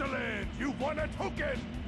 Excellent! You won a token!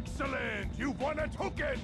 Excellent! You've won a token!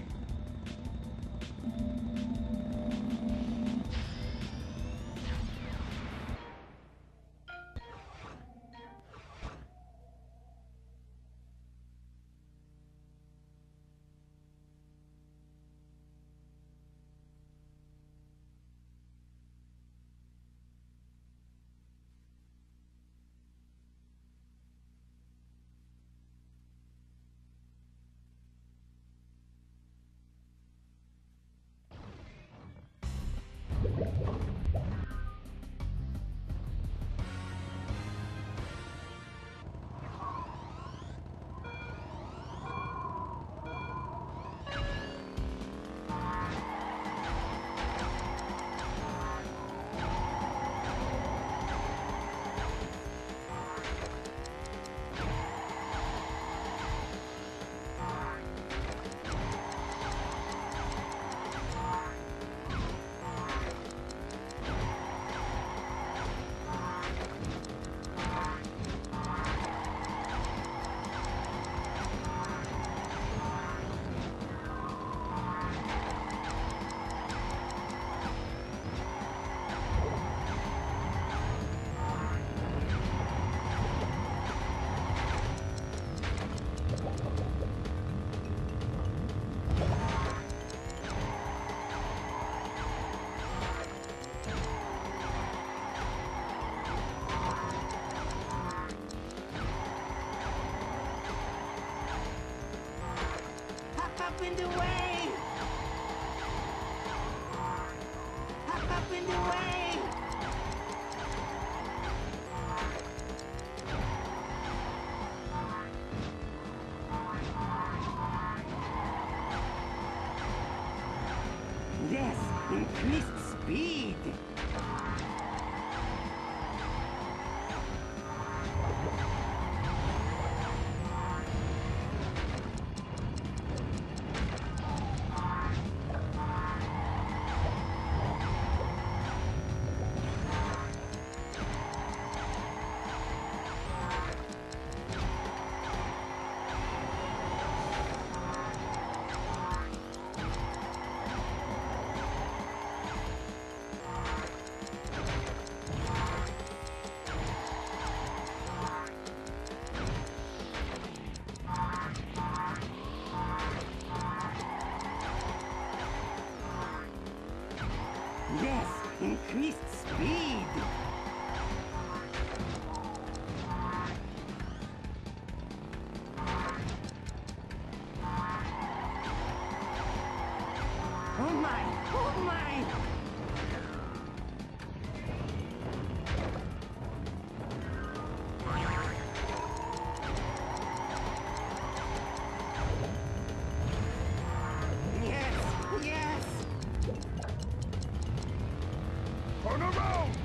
open the way. Turn around!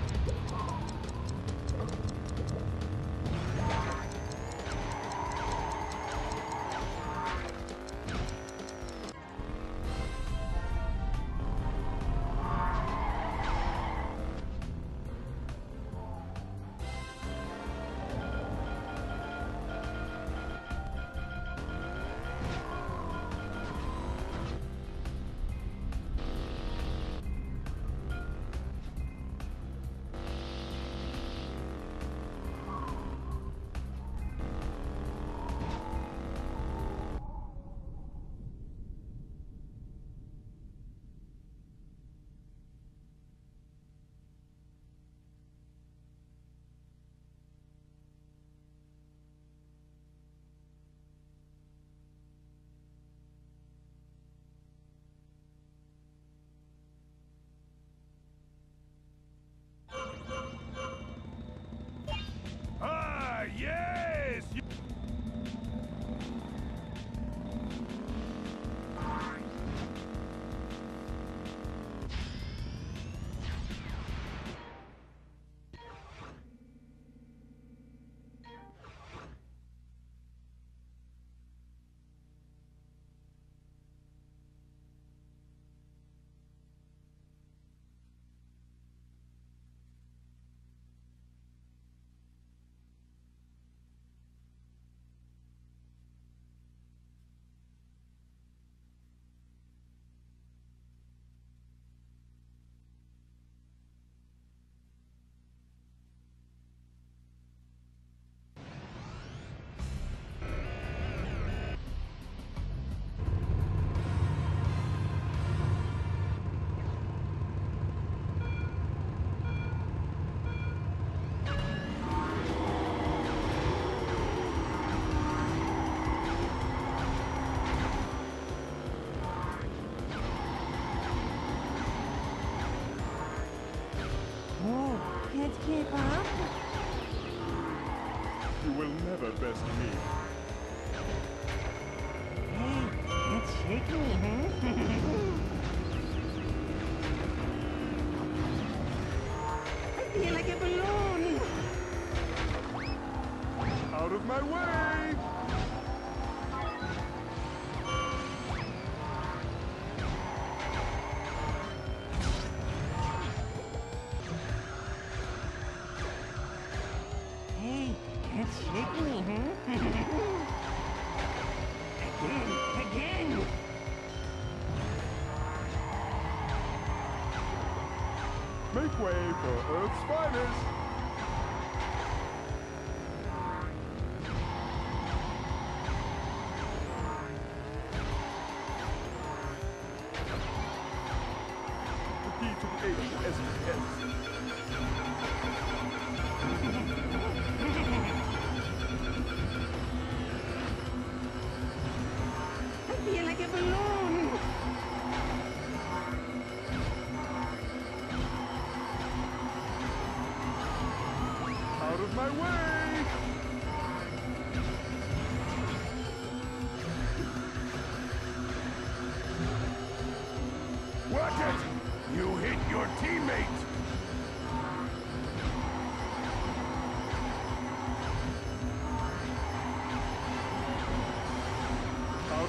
Make way for Earth's finest!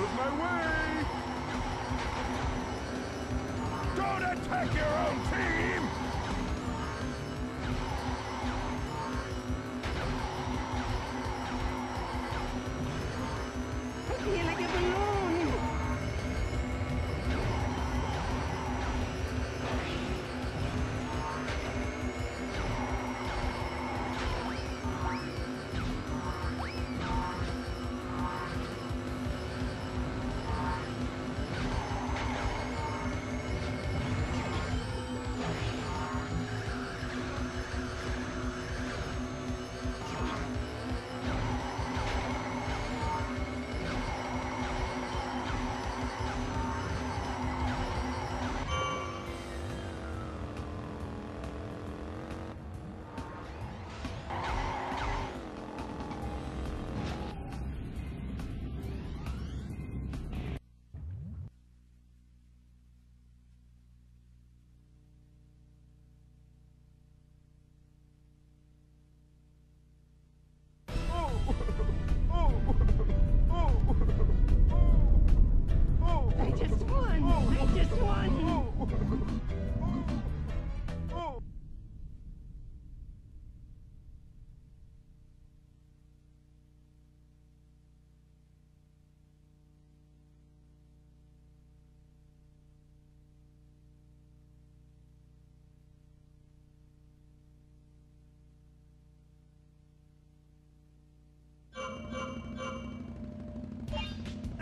Out of my way! Don't attack your own!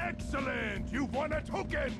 Excellent! You've won a token!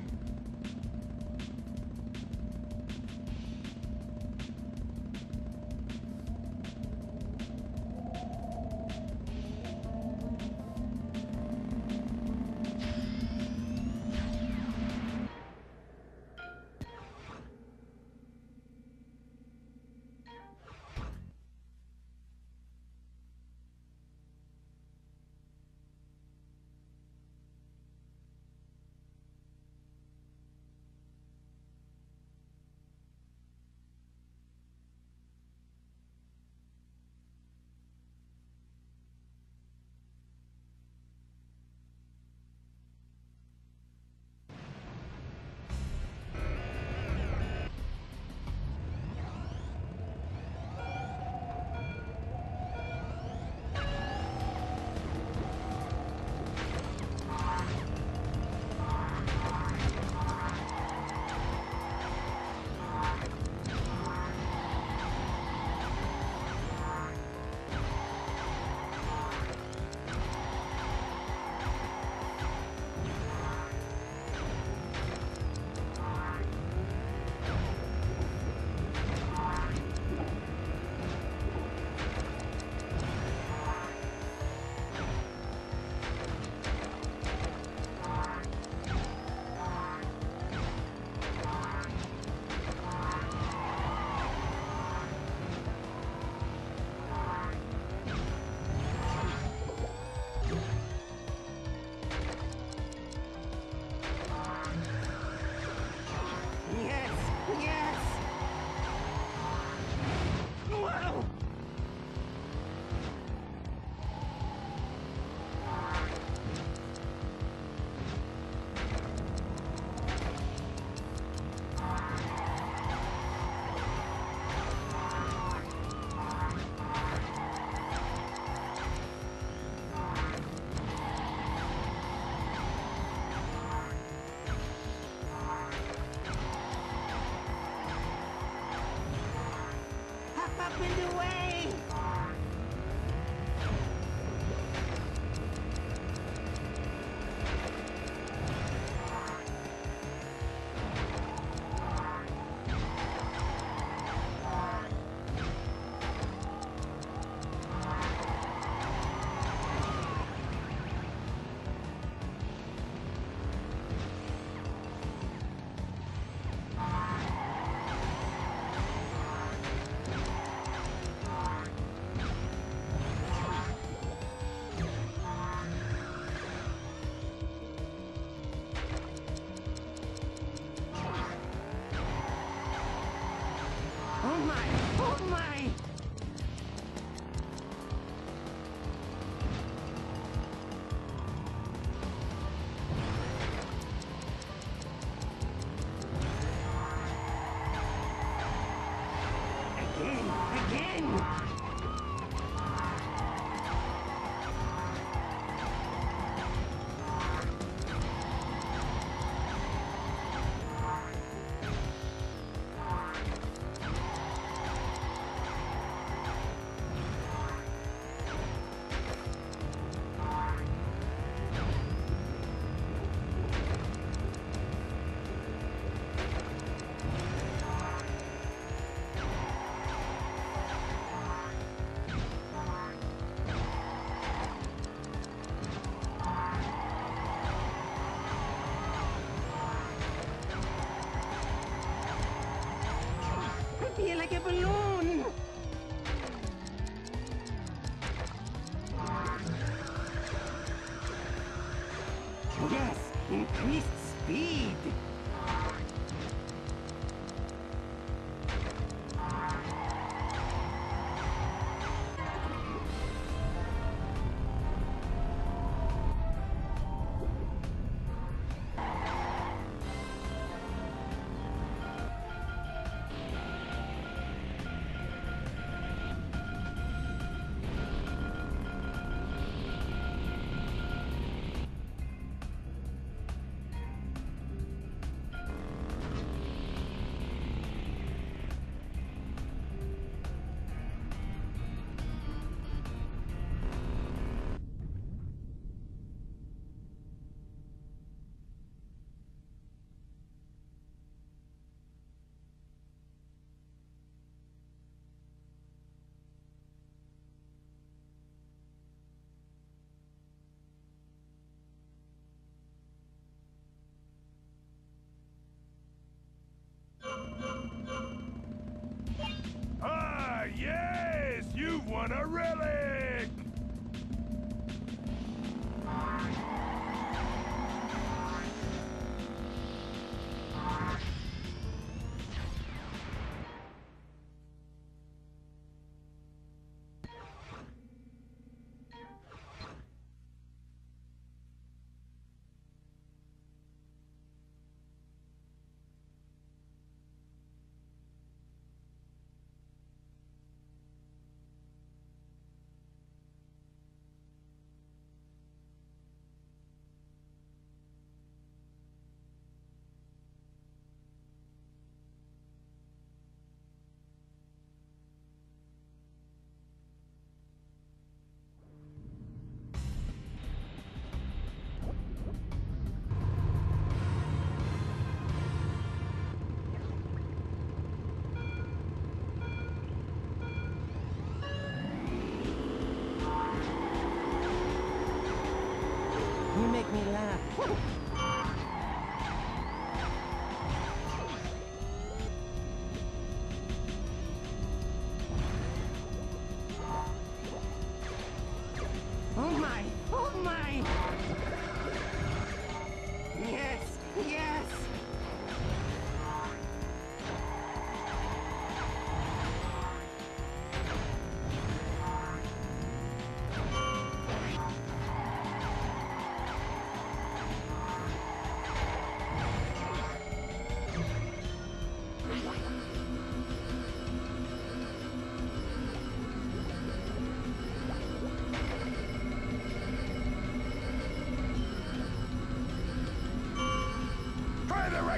Yes! You've won a relic!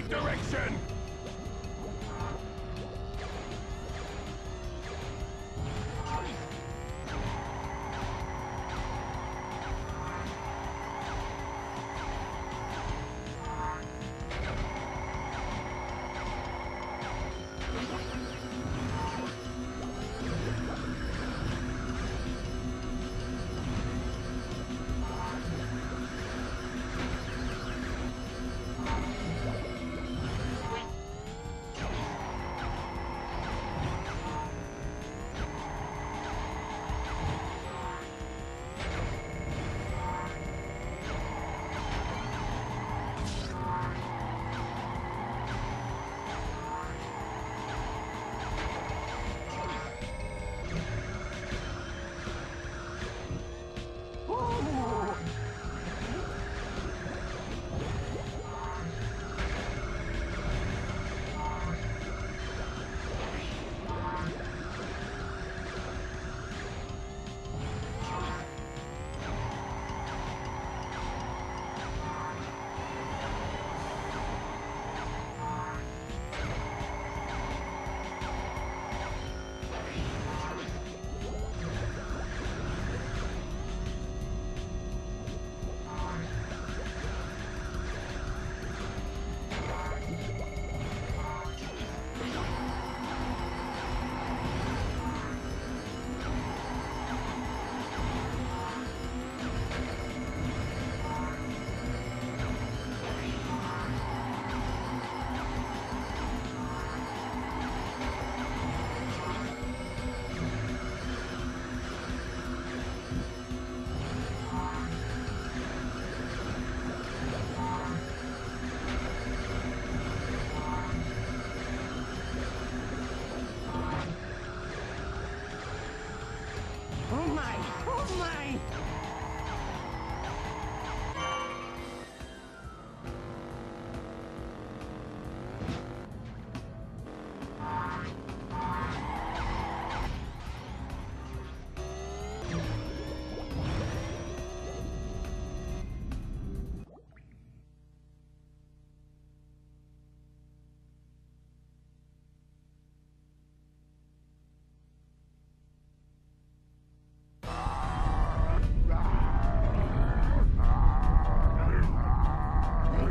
right direction!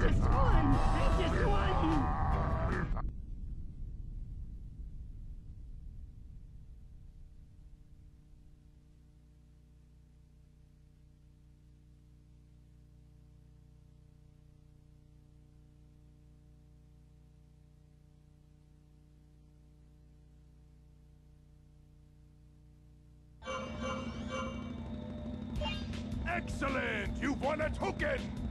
just! I just won! Excellent! You've won a token!